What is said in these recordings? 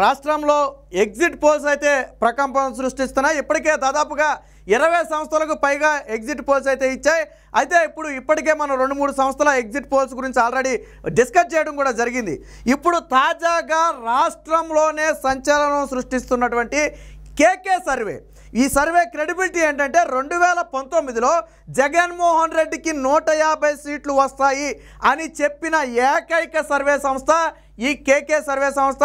రాష్ట్రంలో exit polls అయితే ప్రకంపన సృష్టిస్తున్నాయి. ఇప్పటికే దాదాపుగా ఇరవై సంస్థలకు పైగా ఎగ్జిట్ పోల్స్ అయితే ఇచ్చాయి. అయితే ఇప్పుడు ఇప్పటికే మనం రెండు మూడు సంస్థల ఎగ్జిట్ పోల్స్ గురించి ఆల్రెడీ డిస్కస్ చేయడం కూడా జరిగింది. ఇప్పుడు తాజాగా రాష్ట్రంలోనే సంచలనం సృష్టిస్తున్నటువంటి కేకే సర్వే. ఈ సర్వే క్రెడిబిలిటీ ఏంటంటే రెండు వేల పంతొమ్మిదిలో జగన్మోహన్ రెడ్డికి నూట యాభై సీట్లు వస్తాయి అని చెప్పిన ఏకైక సర్వే సంస్థ ఈ కేకే సర్వే సంస్థ.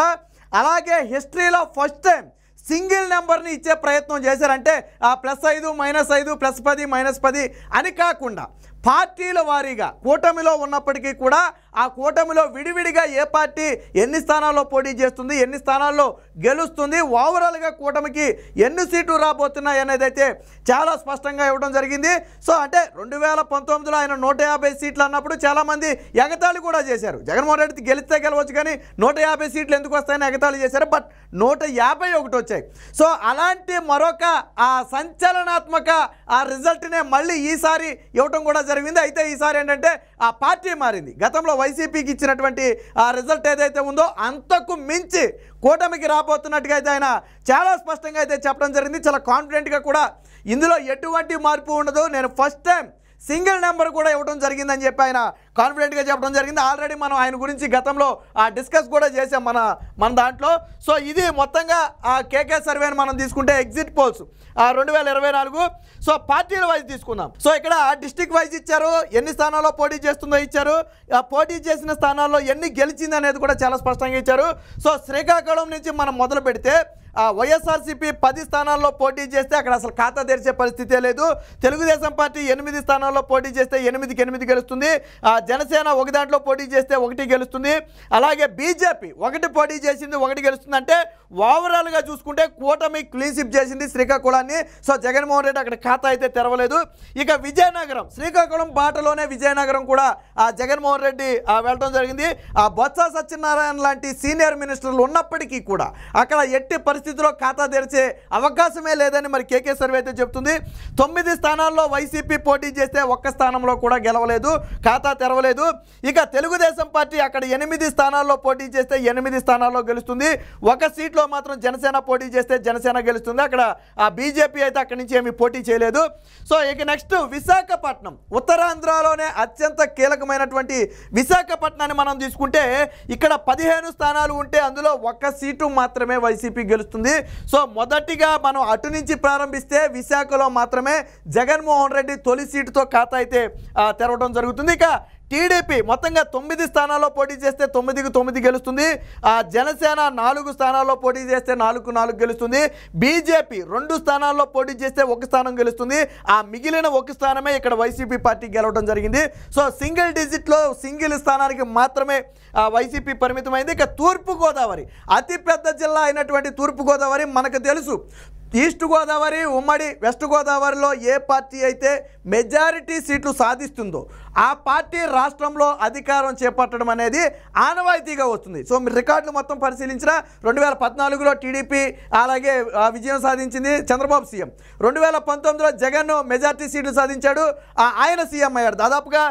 అలాగే హిస్టరీలో ఫస్ట్ టైం సింగిల్ నెంబర్ని ఇచ్చే ప్రయత్నం చేశారంటే ఆ ప్లస్ ఐదు మైనస్ ఐదు ప్లస్ పది మైనస్ పది అని కాకుండా పార్టీల వారీగా కూటమిలో ఉన్నప్పటికీ కూడా ఆ కూటమిలో విడివిడిగా ఏ పార్టీ ఎన్ని స్థానాల్లో పోటీ చేస్తుంది ఎన్ని స్థానాల్లో గెలుస్తుంది ఓవరాల్గా కూటమికి ఎన్ని సీట్లు రాబోతున్నాయి అనేది అయితే చాలా స్పష్టంగా ఇవ్వడం జరిగింది. సో అంటే రెండు వేల పంతొమ్మిదిలో ఆయన నూట యాభై సీట్లు అన్నప్పుడు చాలామంది ఎగతాళి కూడా చేశారు. జగన్మోహన్ రెడ్డి గెలిస్తే గెలవచ్చు కానీ నూట యాభై సీట్లు ఎందుకు వస్తాయని ఎగతాళి చేశారు. బట్ నూట యాభై ఒకటి వచ్చాయి. సో అలాంటి మరొక ఆ సంచలనాత్మక ఆ రిజల్ట్నే మళ్ళీ ఈసారి ఇవ్వటం కూడా జరిగింది. అయితే ఈసారి ఏంటంటే ఆ పార్టీ మారింది. గతంలో వైసీపీకి ఇచ్చినటువంటి ఆ రిజల్ట్ ఏదైతే ఉందో అంతకు మించి కూటమికి రాబోతున్నట్టుగా అయితే ఆయన చాలా స్పష్టంగా అయితే చెప్పడం జరిగింది. చాలా కాన్ఫిడెంట్గా కూడా ఇందులో ఎటువంటి మార్పు ఉండదు. నేను ఫస్ట్ టైం సింగిల్ నెంబర్ కూడా ఇవ్వడం జరిగిందని చెప్పి ఆయన కాన్ఫిడెంట్గా చెప్పడం జరిగింది. ఆల్రెడీ మనం ఆయన గురించి గతంలో ఆ డిస్కస్ కూడా చేసాం మన మన దాంట్లో. సో ఇది మొత్తంగా ఆ కేకే సర్వేని మనం తీసుకుంటే ఎగ్జిట్ పోల్స్ రెండు వేల ఇరవై నాలుగు. సో పార్టీల వైజ్ తీసుకుందాం. సో ఇక్కడ డిస్టిక్ వైజ్ ఇచ్చారు ఎన్ని స్థానాల్లో పోటీ చేస్తుందో ఇచ్చారు. ఆ పోటీ చేసిన స్థానాల్లో ఎన్ని గెలిచింది అనేది కూడా చాలా స్పష్టంగా ఇచ్చారు. సో శ్రీకాకుళం నుంచి మనం మొదలు పెడితే ఆ వైఎస్ఆర్సీపీ పది స్థానాల్లో పోటీ చేస్తే అక్కడ అసలు ఖాతా తెరిచే పరిస్థితే లేదు. తెలుగుదేశం పార్టీ ఎనిమిది స్థానాల్లో పోటీ చేస్తే ఎనిమిదికి ఎనిమిది గెలుస్తుంది. జనసేన ఒక దాంట్లో పోటీ చేస్తే ఒకటి గెలుస్తుంది. అలాగే బీజేపీ ఒకటి పోటీ చేసింది ఒకటి గెలుస్తుంది అంటే ఓవరాల్గా చూసుకుంటే కూటమి క్లీన్షిప్ చేసింది శ్రీకాకుళాన్ని. సో జగన్మోహన్ రెడ్డి అక్కడ ఖాతా అయితే తెరవలేదు. ఇక విజయనగరం శ్రీకాకుళం బాటలోనే విజయనగరం కూడా ఆ జగన్మోహన్ రెడ్డి వెళ్ళడం జరిగింది. ఆ బొత్స సత్యనారాయణ లాంటి సీనియర్ మినిస్టర్లు ఉన్నప్పటికీ కూడా అక్కడ ఎట్టి పరిస్థితుల్లో ఖాతా తెరిచే అవకాశమే లేదని మరి కేకే సర్వే అయితే చెప్తుంది తొమ్మిది స్థానాల్లో వైసీపీ పోటీ చేస్తే ఒక్క స్థానంలో కూడా గెలవలేదు. ఖాతా తెరవ గెలవలేదు ఇక తెలుగుదేశం పార్టీ అక్కడ ఎనిమిది స్థానాల్లో పోటీ చేస్తే ఎనిమిది స్థానాల్లో గెలుస్తుంది. ఒక సీట్లో మాత్రం జనసేన పోటీ చేస్తే జనసేన గెలుస్తుంది. అక్కడ ఆ బీజేపీ అయితే అక్కడి నుంచి ఏమీ పోటీ చేయలేదు. సో ఇక నెక్స్ట్ విశాఖపట్నం. ఉత్తరాంధ్రలోనే అత్యంత కీలకమైనటువంటి విశాఖపట్నాన్ని మనం తీసుకుంటే ఇక్కడ పదిహేను స్థానాలు ఉంటే అందులో ఒక్క సీటు మాత్రమే వైసీపీ గెలుస్తుంది. సో మొదటిగా మనం అటు నుంచి ప్రారంభిస్తే విశాఖలో మాత్రమే జగన్మోహన్ రెడ్డి తొలి సీటుతో ఖాతా అయితే తెరవడం జరుగుతుంది. ఇక టీడీపీ మొత్తంగా తొమ్మిది స్థానాల్లో పోటీ చేస్తే తొమ్మిదికి తొమ్మిది గెలుస్తుంది. ఆ జనసేన నాలుగు స్థానాల్లో పోటీ చేస్తే నాలుగు నాలుగు గెలుస్తుంది. బీజేపీ రెండు స్థానాల్లో పోటీ చేస్తే ఒక స్థానం గెలుస్తుంది. ఆ మిగిలిన ఒక స్థానమే ఇక్కడ వైసీపీ పార్టీ గెలవడం జరిగింది. సో సింగిల్ డిజిట్లో సింగిల్ స్థానానికి మాత్రమే వైసీపీ పరిమితమైంది. ఇక తూర్పుగోదావరి అతిపెద్ద జిల్లా అయినటువంటి తూర్పుగోదావరి మనకు తెలుసు. ఈస్ట్ గోదావరి ఉమ్మడి వెస్ట్ గోదావరిలో ఏ పార్టీ అయితే మెజారిటీ సీట్లు సాధిస్తుందో ఆ పార్టీ రాష్ట్రంలో అధికారం చేపట్టడం అనేది ఆనవాయితీగా వస్తుంది. సో మీరు రికార్డులు మొత్తం పరిశీలించిన రెండు వేల పద్నాలుగులో టీడీపీ అలాగే విజయం సాధించింది చంద్రబాబు సీఎం. రెండు వేల పంతొమ్మిదిలో జగన్ మెజారిటీ సీట్లు సాధించాడు ఆ, ఆయన సీఎం అయ్యాడు. దాదాపుగా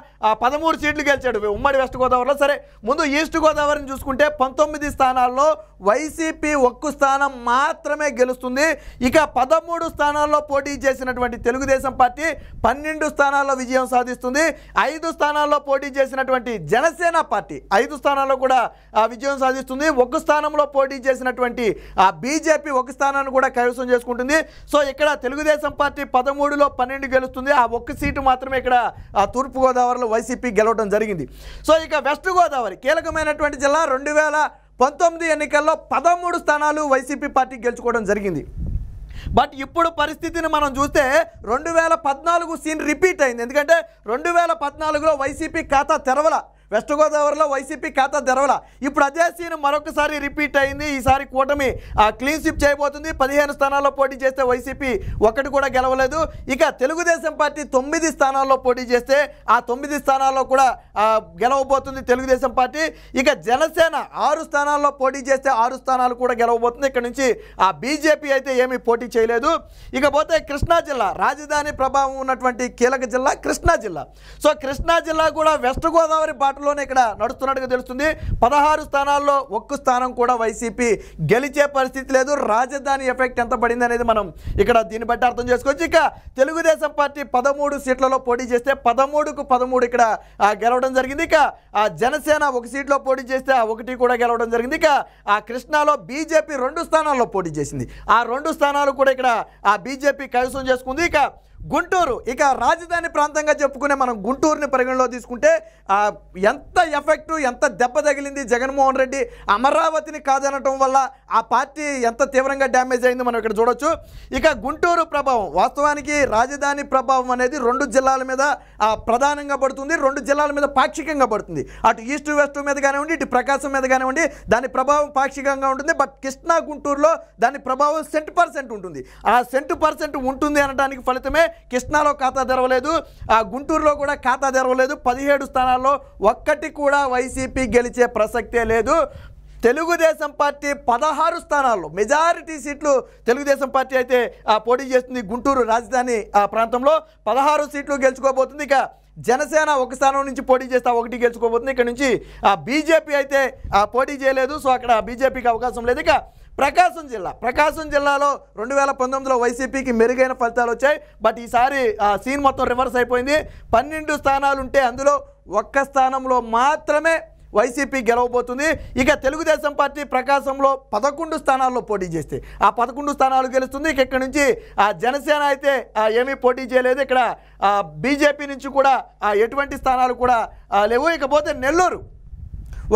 పదమూడు సీట్లు గెలిచాడు. ఉమ్మడి వెస్ట్ గోదావరిలో సరే. ముందు ఈస్ట్ గోదావరిని చూసుకుంటే పంతొమ్మిది స్థానాల్లో వైసీపీ ఒక్క స్థానం మాత్రమే గెలుస్తుంది. ఇక పదమూడు స్థానాల్లో పోటీ చేసినటువంటి తెలుగుదేశం పార్టీ పన్నెండు స్థానాల్లో విజయం సాధిస్తుంది. ఐదు స్థానాల్లో పోటీ చేసినటువంటి జనసేన పార్టీ ఐదు స్థానాల్లో కూడా ఆ, విజయం సాధిస్తుంది. ఒక స్థానంలో పోటీ చేసినటువంటి ఆ బీజేపీ ఒక స్థానాన్ని కూడా కైవసం చేసుకుంటుంది. సో ఇక్కడ తెలుగుదేశం పార్టీ పదమూడులో పన్నెండు గెలుస్తుంది. ఆ ఒక్క సీటు మాత్రమే ఇక్కడ తూర్పుగోదావరిలో వైసీపీ గెలవడం జరిగింది. సో ఇక వెస్ట్ గోదావరి కీలకమైనటువంటి జిల్లా రెండు వేల పంతొమ్మిది ఎన్నికల్లో పదమూడు స్థానాలు వైసీపీ పార్టీ గెలుచుకోవడం జరిగింది. బట్ ఇప్పుడు పరిస్థితిని మనం చూస్తే రెండు వేల పద్నాలుగు సీన్ రిపీట్ అయింది. ఎందుకంటే రెండు వేల పద్నాలుగులో వైసీపీ ఖాతా తెరవల. వెస్ట్ గోదావరిలో వైసీపీ ఖాతా తెరవల. ఇప్పుడు అదే సీన్ మరొకసారి రిపీట్ అయింది. ఈసారి కూటమి ఆ, క్లీన్ స్విప్ చేయబోతుంది. పదిహేను స్థానాల్లో పోటీ చేస్తే వైసీపీ ఒకటి కూడా గెలవలేదు. ఇక తెలుగుదేశం పార్టీ తొమ్మిది స్థానాల్లో పోటీ చేస్తే ఆ తొమ్మిది స్థానాల్లో కూడా గెలవబోతుంది తెలుగుదేశం పార్టీ. ఇక జనసేన ఆరు స్థానాల్లో పోటీ చేస్తే ఆరు స్థానాలు కూడా గెలవబోతుంది. ఇక్కడ నుంచి ఆ బీజేపీ అయితే ఏమీ పోటీ చేయలేదు. ఇకపోతే కృష్ణా జిల్లా రాజధాని ప్రభావం ఉన్నటువంటి కీలక జిల్లా కృష్ణా జిల్లా. సో కృష్ణా జిల్లా కూడా వెస్ట్ గోదావరి బాట బాటలోనే ఇక్కడ నడుస్తున్నట్టుగా తెలుస్తుంది. పదహారు స్థానాల్లో ఒక్క స్థానం కూడా వైసీపీ గెలిచే పరిస్థితి లేదు. రాజధాని ఎఫెక్ట్ ఎంత పడింది అనేది మనం ఇక్కడ దీన్ని బట్టి అర్థం చేసుకోవచ్చు. ఇక తెలుగుదేశం పార్టీ పదమూడు సీట్లలో పోటీ చేస్తే పదమూడుకు పదమూడు ఇక్కడ గెలవడం జరిగింది. ఇక ఆ జనసేన ఒక సీట్లో పోటీ చేస్తే ఆ ఒకటి కూడా గెలవడం జరిగింది. ఇక ఆ కృష్ణాలో బీజేపీ రెండు స్థానాల్లో పోటీ చేసింది. ఆ రెండు స్థానాలు కూడా ఇక్కడ ఆ బీజేపీ కైవసం చేసుకుంది. ఇక గుంటూరు. ఇక రాజధాని ప్రాంతంగా చెప్పుకునే మనం గుంటూరుని పరిగణలో తీసుకుంటే ఎంత ఎఫెక్ట్ ఎంత దెబ్బ తగిలింది జగన్మోహన్ రెడ్డి అమరావతిని కాదనటం వల్ల ఆ పార్టీ ఎంత తీవ్రంగా డ్యామేజ్ అయింది మనం ఇక్కడ చూడొచ్చు. ఇక గుంటూరు ప్రభావం వాస్తవానికి రాజధాని ప్రభావం అనేది రెండు జిల్లాల మీద ప్రధానంగా పడుతుంది రెండు జిల్లాల మీద పాక్షికంగా పడుతుంది. అటు ఈస్ట్ వెస్ట్ మీద కానివ్వండి ఇటు ప్రకాశం మీద కానివ్వండి దాని ప్రభావం పాక్షికంగా ఉంటుంది. బట్ కృష్ణా గుంటూరులో దాని ప్రభావం సెంట్ పర్సెంట్ ఉంటుంది. ఆ సెంట్ పర్సెంట్ ఉంటుంది అనడానికి ఫలితమే కృష్ణాలో ఖాతా తెరవలేదు ఆ గుంటూరులో కూడా ఖాతా తెరవలేదు. పదిహేడు స్థానాల్లో ఒక్కటి కూడా వైసీపీ గెలిచే ప్రసక్తే లేదు. తెలుగుదేశం పార్టీ పదహారు స్థానాల్లో మెజారిటీ సీట్లు తెలుగుదేశం పార్టీ అయితే ఆ, పోటీ చేస్తుంది గుంటూరు రాజధాని ఆ ప్రాంతంలో. పదహారు సీట్లు గెలుచుకోబోతుంది. ఇక జనసేన ఒక స్థానం నుంచి పోటీ చేస్తే ఒకటి గెలుచుకోబోతుంది. ఇక్కడ నుంచి ఆ బీజేపీ అయితే ఆ పోటీ చేయలేదు. సో అక్కడ బీజేపీకి అవకాశం లేదు. ఇక ప్రకాశం జిల్లా. ప్రకాశం జిల్లాలో రెండు వేల పంతొమ్మిదిలో వైసీపీకి మెరుగైన ఫలితాలు వచ్చాయి. బట్ ఈసారి ఆ సీన్ మొత్తం రివర్స్ అయిపోయింది. పన్నెండు స్థానాలు ఉంటే అందులో ఒక్క స్థానంలో మాత్రమే వైసీపీ గెలవబోతుంది. ఇక తెలుగుదేశం పార్టీ ప్రకాశంలో పదకొండు స్థానాల్లో పోటీ చేస్తే ఆ పదకొండు స్థానాలు గెలుస్తుంది. ఇక ఇక్కడ నుంచి ఆ జనసేన అయితే ఏమీ పోటీ చేయలేదు. ఇక్కడ బీజేపీ నుంచి కూడా ఎటువంటి స్థానాలు కూడా లేవు. ఇకపోతే నెల్లూరు.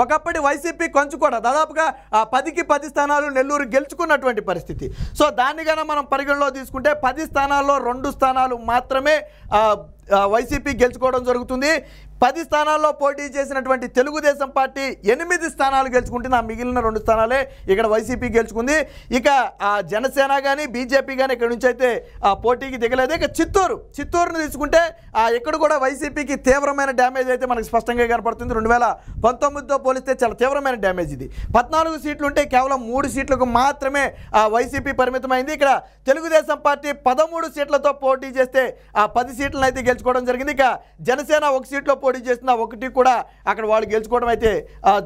ఒకప్పటి వైసీపీ కూడా దాదాపుగా ఆ పదికి పది స్థానాలు నెల్లూరు గెలుచుకున్నటువంటి పరిస్థితి. సో దాన్ని మనం పరిగణలో తీసుకుంటే పది స్థానాల్లో రెండు స్థానాలు మాత్రమే వైసీపీ గెలుచుకోవడం జరుగుతుంది. పది స్థానాల్లో పోటీ చేసినటువంటి తెలుగుదేశం పార్టీ ఎనిమిది స్థానాలు గెలుచుకుంటుంది. ఆ మిగిలిన రెండు స్థానాలే ఇక్కడ వైసీపీ గెలుచుకుంది. ఇక ఆ జనసేన కానీ బీజేపీ కానీ ఇక్కడ నుంచి అయితే ఆ పోటీకి దిగలేదు. ఇక చిత్తూరు చిత్తూరును తీసుకుంటే ఆ ఇక్కడ కూడా వైసీపీకి తీవ్రమైన డ్యామేజ్ అయితే మనకు స్పష్టంగా కనపడుతుంది. రెండు వేల పంతొమ్మిదితో పోలిస్తే చాలా తీవ్రమైన డ్యామేజ్ ఇది. పద్నాలుగు సీట్లు ఉంటే కేవలం మూడు సీట్లకు మాత్రమే ఆ వైసీపీ పరిమితమైంది. ఇక్కడ తెలుగుదేశం పార్టీ పదమూడు సీట్లతో పోటీ చేస్తే ఆ పది సీట్లను అయితే గెలుచుకోవడం జరిగింది. ఇక జనసేన ఒక సీట్లో పోటీ పోటీ చేసిన ఒకటి కూడా అక్కడ వాళ్ళు గెలుచుకోవడం అయితే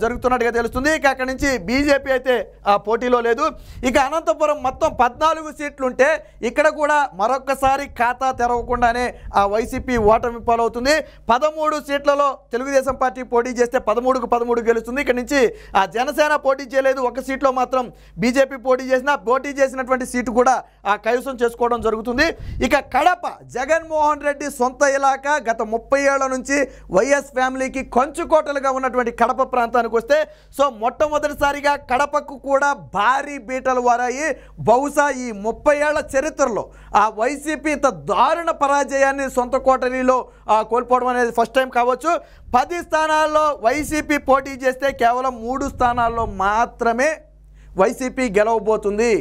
జరుగుతున్నట్టుగా తెలుస్తుంది. ఇక అక్కడి నుంచి బీజేపీ అయితే ఆ పోటీలో లేదు. ఇక అనంతపురం మొత్తం పద్నాలుగు సీట్లు ఉంటే ఇక్కడ కూడా మరొకసారి ఖాతా తెరవకుండానే ఆ వైసీపీ ఓటమి పాలవుతుంది పదమూడు సీట్లలో తెలుగుదేశం పార్టీ పోటీ చేస్తే పదమూడుకు పదమూడు గెలుస్తుంది. ఇక్కడ నుంచి ఆ జనసేన పోటీ చేయలేదు. ఒక సీట్లో మాత్రం బీజేపీ పోటీ చేసిన పోటీ చేసినటువంటి సీటు కూడా ఆ కైవసం చేసుకోవడం జరుగుతుంది. ఇక కడప జగన్మోహన్ రెడ్డి సొంత ఇలాకా గత ముప్పై ఏళ్ళ నుంచి వైఎస్ ఫ్యామిలీకి కంచుకోటలుగా ఉన్నటువంటి కడప ప్రాంతానికి వస్తే సో మొట్టమొదటిసారిగా కడపకు కూడా భారీ బీటలు వారాయి. బహుశా ఈ ముప్పై ఏళ్ళ చరిత్రలో ఆ వైసీపీ ఇంత దారుణ పరాజయాన్ని సొంత కోటరీలో కోల్పోవడం అనేది ఫస్ట్ టైం కావచ్చు. పది స్థానాల్లో వైసీపీ పోటీ చేస్తే కేవలం మూడు స్థానాల్లో మాత్రమే వైసీపీ గెలవబోతుంది.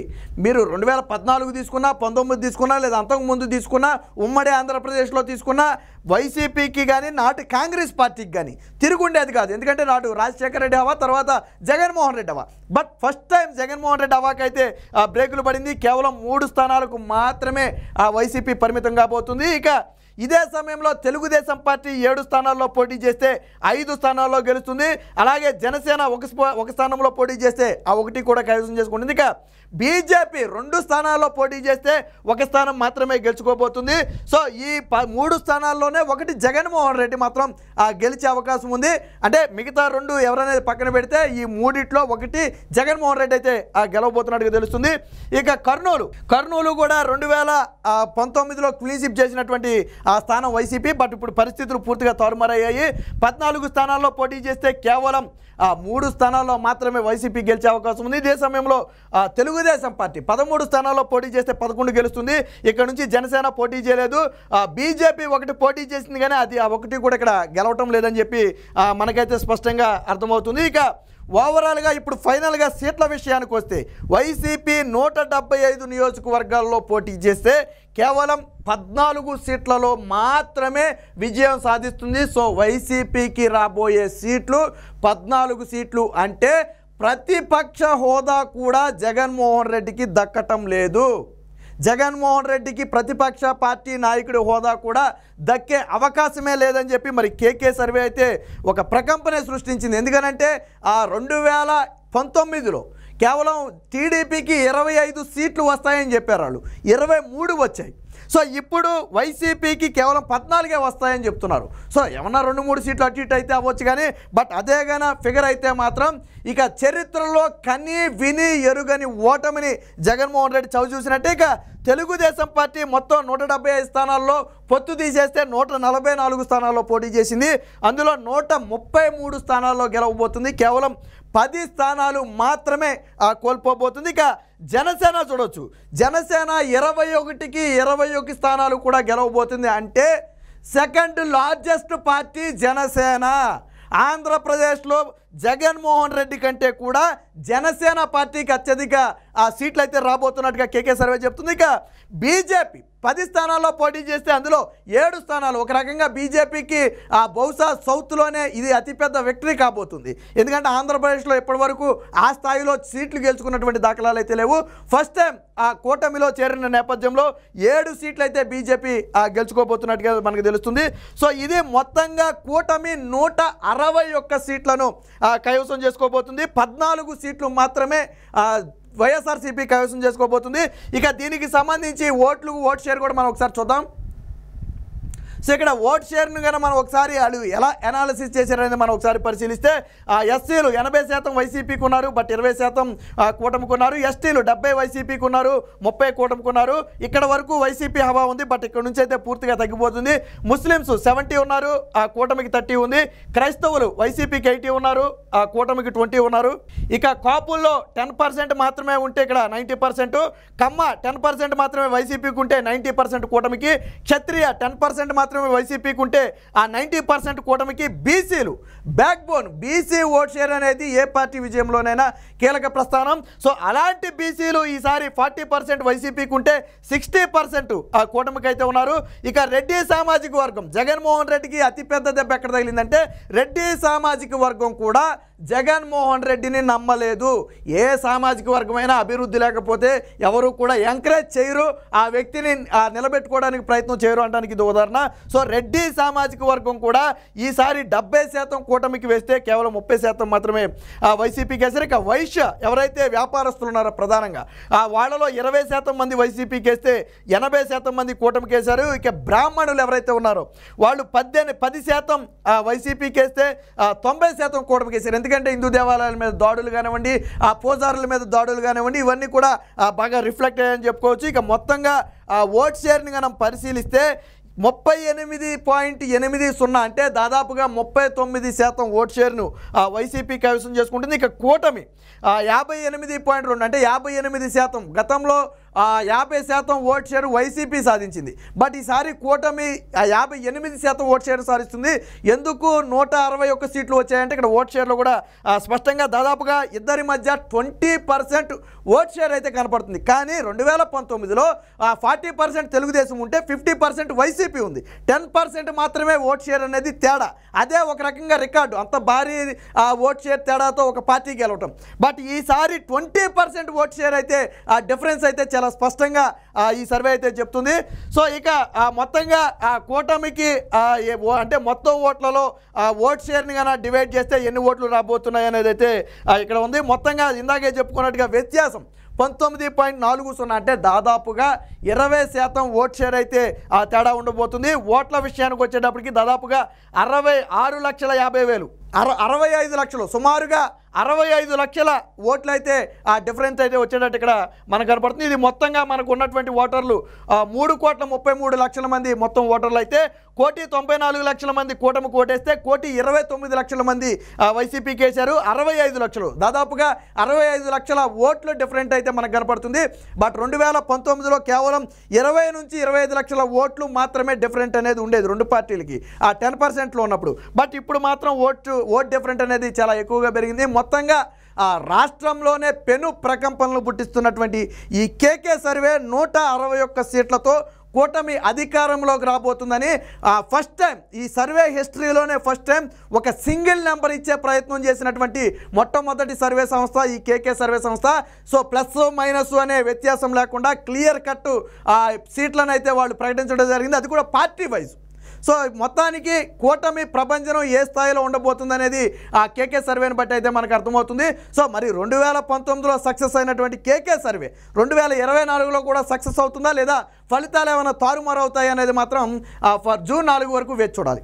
మీరు రెండు వేల పద్నాలుగు తీసుకున్నా పంతొమ్మిది తీసుకున్నా లేదా అంతకుముందు తీసుకున్నా ఉమ్మడి ఆంధ్రప్రదేశ్లో తీసుకున్నా వైసీపీకి కానీ నాటి కాంగ్రెస్ పార్టీకి కానీ తిరుగుండేది కాదు. ఎందుకంటే నాటు రాజశేఖర రెడ్డి అవ్వ తర్వాత జగన్మోహన్ రెడ్డి అవ్వ but first time Jaganmohan Reddy అవ్వకైతే ఆ బ్రేకులు పడింది. కేవలం మూడు స్థానాలకు మాత్రమే ఆ వైసీపీ పరిమితం కాబోతుంది. ఇక ఇదే సమయంలో తెలుగుదేశం పార్టీ ఏడు స్థానాల్లో పోటీ చేస్తే ఐదు స్థానాల్లో గెలుస్తుంది. అలాగే జనసేన ఒక ఒక స్థానంలో పోటీ చేస్తే ఆ ఒకటి కూడా కైవసం చేసుకుంటుంది. ఇక బీజేపీ రెండు స్థానాల్లో పోటీ చేస్తే ఒక స్థానం మాత్రమే గెలుచుకోబోతుంది. సో ఈ ప మూడు స్థానాల్లోనే ఒకటి జగన్మోహన్ రెడ్డి మాత్రం గెలిచే అవకాశం ఉంది. అంటే మిగతా రెండు ఎవరనేది పక్కన పెడితే ఈ మూడిట్లో ఒకటి జగన్మోహన్ రెడ్డి అయితే గెలవబోతున్నట్టుగా తెలుస్తుంది. ఇక కర్నూలు కర్నూలు కూడా రెండు వేల పంతొమ్మిదిలో క్లీన్షిప్ చేసినటువంటి ఆ స్థానం వైసీపీ బట్ ఇప్పుడు పరిస్థితులు పూర్తిగా తారుమారయ్యాయి. పద్నాలుగు స్థానాల్లో పోటీ చేస్తే కేవలం ఆ మూడు స్థానాల్లో మాత్రమే వైసీపీ గెలిచే అవకాశం ఉంది. ఇదే సమయంలో తెలుగుదేశం పార్టీ పదమూడు స్థానాల్లో పోటీ చేస్తే పదకొండు గెలుస్తుంది. ఇక్కడ నుంచి జనసేన పోటీ చేయలేదు. బీజేపీ ఒకటి పోటీ చేసింది కానీ అది ఆ ఒకటి కూడా ఇక్కడ గెలవటం లేదని చెప్పి మనకైతే స్పష్టంగా అర్థమవుతుంది. ఇక ఓవరాల్గా ఇప్పుడు ఫైనల్గా సీట్ల విషయానికి వస్తే వైసీపీ నూట డెబ్బై ఐదు నియోజకవర్గాల్లో పోటీ చేస్తే కేవలం పద్నాలుగు సీట్లలో మాత్రమే విజయం సాధిస్తుంది. సో వైసీపీకి రాబోయే సీట్లు పద్నాలుగు సీట్లు అంటే ప్రతిపక్ష హోదా కూడా జగన్మోహన్ రెడ్డికి దక్కటం లేదు. జగన్మోహన్ రెడ్డికి ప్రతిపక్ష పార్టీ నాయకుడి హోదా కూడా దక్కే అవకాశమే లేదని చెప్పి మరి కేకే సర్వే అయితే ఒక ప్రకంపనే సృష్టించింది. ఎందుకనంటే ఆ రెండు వేల పంతొమ్మిదిలో కేవలం టీడీపీకి ఇరవై ఐదు సీట్లు వస్తాయని చెప్పారు వాళ్ళు. ఇరవై మూడు వచ్చాయి. సో ఇప్పుడు వైసీపీకి కేవలం పద్నాలుగే వస్తాయని చెప్తున్నారు. సో ఏమన్నా రెండు మూడు సీట్లు అటు ఇటు అయితే అవ్వచ్చు కానీ బట్ అదేగాన ఫిగర్ అయితే మాత్రం ఇక చరిత్రలో కని విని ఎరుగని ఓటమిని జగన్మోహన్ రెడ్డి చవి చూసినట్టే ఇక తెలుగుదేశం పార్టీ మొత్తం నూట డెబ్బై ఐదు స్థానాల్లో పొత్తు తీసేస్తే నూట నలభై నాలుగు స్థానాల్లో పోటీ చేసింది. అందులో నూట ముప్పై మూడు స్థానాల్లో గెలవబోతుంది. కేవలం పది స్థానాలు మాత్రమే కోల్పోబోతుంది. ఇక జనసేన చూడొచ్చు. జనసేన ఇరవై ఒకటికి ఇరవై ఒకటి స్థానాలు కూడా గెలవబోతుంది అంటే సెకండ్ లార్జెస్ట్ పార్టీ జనసేన. ఆంధ్రప్రదేశ్లో జగన్మోహన్ రెడ్డి కంటే కూడా జనసేన పార్టీకి అత్యధిక ఆ సీట్లు అయితే రాబోతున్నట్టుగా కేకే సర్వే చెప్తుంది. ఇక బీజేపీ పది స్థానాల్లో పోటీ చేస్తే అందులో ఏడు స్థానాలు. ఒక రకంగా బీజేపీకి ఆ బహుశా సౌత్లోనే ఇది అతిపెద్ద విక్టరీ కాబోతుంది. ఎందుకంటే ఆంధ్రప్రదేశ్లో ఇప్పటివరకు ఆ స్థాయిలో సీట్లు గెలుచుకున్నటువంటి దాఖలాలు అయితే లేవు. ఫస్ట్ టైం ఆ కూటమిలో చేరిన నేపథ్యంలో ఏడు సీట్లు అయితే బీజేపీ గెలుచుకోబోతున్నట్టుగా మనకు తెలుస్తుంది. సో ఇది మొత్తంగా కూటమి నూట అరవై ఒక్క సీట్లను కైవసం చేసుకోబోతుంది. పద్నాలుగు సీట్లు మాత్రమే వైఎస్ఆర్సీపీ కైవసం చేసుకోబోతుంది. ఇక దీనికి సంబంధించి ఓట్లు ఓట్ షేర్ కూడా మనం ఒకసారి చూద్దాం. సో ఇక్కడ ఓట్ షేర్ను కనుక మనం ఒకసారి వాళ్ళు ఎలా అనాలిసిస్ చేశారనేది మనం ఒకసారి పరిశీలిస్తే ఆ ఎస్సీలు ఎనభై శాతం వైసీపీకి ఉన్నారు బట్ ఇరవై శాతం ఆ, ఉన్నారు. ఎస్టీలు డెబ్బై వైసీపీకి ఉన్నారు ముప్పై కూటమికున్నారు ఇక్కడ వరకు వైసీపీ హవా ఉంది బట్ ఇక్కడ నుంచి అయితే పూర్తిగా తగ్గిపోతుంది. ముస్లిమ్స్ సెవెంటీ ఉన్నారు ఆ కూటమికి థర్టీ ఉంది. క్రైస్తవులు వైసీపీకి ఎయిటీ ఉన్నారు ఆ కూటమికి ట్వంటీ ఉన్నారు. ఇక కాపుల్లో టెన్ పర్సెంట్ మాత్రమే ఉంటే ఇక్కడ ninety percent. Kamma ten percent మాత్రమే వైసీపీకి ఉంటే నైంటీ పర్సెంట్ కూటమికి. క్షత్రియ టెన్ పర్సెంట్ మాత్రమే వైసీపీకి ఉంటే ఆ నైంటీ పర్సెంట్ కూటమికి బీసీలు back bone BC vote share అనేది ఏ పార్టీ విజయంలోనైనా కీలక ప్రస్థానం. సో అలాంటి బీసీలు ఈసారి ఫార్టీ పర్సెంట్ వైసీపీకి ఉంటే సిక్స్టీ పర్సెంట్ ఆ కూటమికి అయితే ఉన్నారు. ఇక రెడ్డి సామాజిక వర్గం జగన్మోహన్ రెడ్డికి అతిపెద్ద దెబ్బ ఎక్కడ తగిలిందంటే రెడ్డి సామాజిక వర్గం కూడా జగన్మోహన్ రెడ్డిని నమ్మలేదు. ఏ సామాజిక వర్గమైనా అభివృద్ధి లేకపోతే ఎవరు కూడా ఎంకరేజ్ చేయరు. ఆ వ్యక్తిని నిలబెట్టుకోవడానికి ప్రయత్నం చేయరు అనడానికి ఇది ఉదాహరణ. సో రెడ్డి సామాజిక వర్గం కూడా ఈసారి డెబ్బై శాతం కూటమికి వేస్తే కేవలం ముప్పై శాతం మాత్రమే. ఆ వైసీపీకి వేశారు ఇక వైశ్య ఎవరైతే వ్యాపారస్తులు ఉన్నారో ప్రధానంగా ఆ వాళ్ళలో ఇరవై శాతం మంది వైసీపీకి వేస్తే ఎనభై శాతం మంది కూటమికి వేశారు. ఇక బ్రాహ్మణులు ఎవరైతే ఉన్నారో వాళ్ళు పద్దెనిమిది పది శాతం ఆ వైసీపీకి వేస్తే తొంభై శాతం కూటమికి వేశారు. ఎందుకంటే హిందూ దేవాలయాల మీద దాడులు కానివ్వండి ఆ పూజారుల మీద దాడులు కానివ్వండి ఇవన్నీ కూడా బాగా రిఫ్లెక్ట్ అయ్యాయని చెప్పుకోవచ్చు. ఇక మొత్తంగా ఆ ఓట్ షేర్ని మనం పరిశీలిస్తే ముప్పై ఎనిమిది పాయింట్ ఎనిమిది సున్నా అంటే దాదాపుగా ముప్పై తొమ్మిది శాతం ఓట్ షేర్ను ఆ, వైసీపీ కైవసం చేసుకుంటుంది. ఇక కూటమి ఆ, యాభై ఎనిమిది పాయింట్ రెండు అంటే యాభై ఎనిమిది శాతం గతంలో యాభై శాతం ఓట్ షేర్ వైసీపీ సాధించింది. బట్ ఈసారి కూటమి యాభై ఎనిమిది శాతం ఓట్ షేర్ సాధిస్తుంది. ఎందుకు నూట అరవై ఒక్క సీట్లు వచ్చాయంటే ఇక్కడ ఓట్ షేర్లో కూడా స్పష్టంగా దాదాపుగా ఇద్దరి మధ్య ట్వంటీ పర్సెంట్ ఓట్ షేర్ అయితే కనపడుతుంది. కానీ రెండు వేల పంతొమ్మిదిలో ఫార్టీ పర్సెంట్ తెలుగుదేశం ఉంటే ఫిఫ్టీ పర్సెంట్ వైసీపీ ఉంది. టెన్ పర్సెంట్ మాత్రమే ఓట్ షేర్ అనేది తేడా. అదే ఒక రకంగా రికార్డు. అంత భారీ ఓట్ షేర్ తేడాతో ఒక పార్టీ గెలవటం. బట్ ఈసారి ట్వంటీ పర్సెంట్ ఓట్ షేర్ అయితే ఆ డిఫరెన్స్ అయితే చాలా స్పష్టంగా ఈ సర్వే అయితే చెప్తుంది. సో ఇక ఆ, మొత్తంగా ఆ కూటమికి ఏ- ఓ- అంటే మొత్తం ఓట్లలో ఆ ఓట్ షేర్ని కన్నా డివైడ్ చేస్తే ఎన్ని ఓట్లు రాబోతున్నాయి అనేది అయితే ఇక్కడ ఉంది. మొత్తంగా ఇందాకే చెప్పుకున్నట్టుగా వ్యత్యాసం పంతొమ్మిది పాయింట్ నాలుగు సున్నా అంటే దాదాపుగా ఇరవై శాతం ఓట్ షేర్ అయితే ఆ తేడా ఉండబోతుంది. ఓట్ల విషయానికి వచ్చేటప్పటికి దాదాపుగా అరవై ఆరు లక్షల యాభై వేలు అర అరవై ఐదు లక్షలు. సుమారుగా అరవై ఐదు లక్షల ఓట్లు అయితే ఆ డిఫరెన్స్ అయితే వచ్చేటట్టు ఇక్కడ మనకు కనపడుతుంది. ఇది మొత్తంగా మనకు ఉన్నటువంటి ఓటర్లు మూడు కోట్ల ముప్పై మూడు లక్షల మంది మొత్తం ఓటర్లు అయితే కోటి తొంభై నాలుగు లక్షల మంది కూటమి కోటేస్తే కోటి ఇరవై తొమ్మిది లక్షల మంది ఆ, వైసీపీకి వేశారు అరవై ఐదు లక్షలు. దాదాపుగా అరవై ఐదు లక్షల ఓట్లు డిఫరెంట్ అయితే మనకు కనపడుతుంది. బట్ రెండు వేల పంతొమ్మిదిలో కేవలం ఇరవై నుంచి ఇరవై ఐదు లక్షల ఓట్లు మాత్రమే డిఫరెంట్ అనేది ఉండేది రెండు పార్టీలకి. ఆ టెన్ పర్సెంట్లో ఉన్నప్పుడు. బట్ ఇప్పుడు మాత్రం ఓట్లు ఓట్ డిఫరెంట్ అనేది చాలా ఎక్కువగా పెరిగింది. మొత్తంగా ఆ రాష్ట్రంలోనే పెను ప్రకంపనలు పుట్టిస్తున్నటువంటి ఈ కేకే సర్వే నూట అరవై ఒక్క సీట్లతో కూటమి అధికారంలోకి రాబోతుందని ఫస్ట్ టైం ఈ సర్వే హిస్టరీలోనే ఫస్ట్ టైం ఒక సింగిల్ నెంబర్ ఇచ్చే ప్రయత్నం చేసినటువంటి మొట్టమొదటి సర్వే సంస్థ ఈ కేకే సర్వే సంస్థ. సో ప్లస్ మైనస్ అనే వ్యత్యాసం లేకుండా క్లియర్ కట్ సీట్లను అయితే వాళ్ళు ప్రకటించడం జరిగింది. అది కూడా పార్టీ వైజ్. సో మొత్తానికి కూటమి ప్రపంచం ఏ స్థాయిలో ఉండబోతుంది అనేది ఆ కేకే సర్వేని బట్టి అయితే మనకు అర్థమవుతుంది. సో మరి రెండు వేల పంతొమ్మిదిలో సక్సెస్ అయినటువంటి కేకే సర్వే రెండు వేల ఇరవై నాలుగులో కూడా సక్సెస్ అవుతుందా లేదా ఫలితాలు ఏమైనా తారుమారు అవుతాయి అనేది మాత్రం ఆ, ఫర్ జూన్ నాలుగు వరకు వేచి చూడాలి.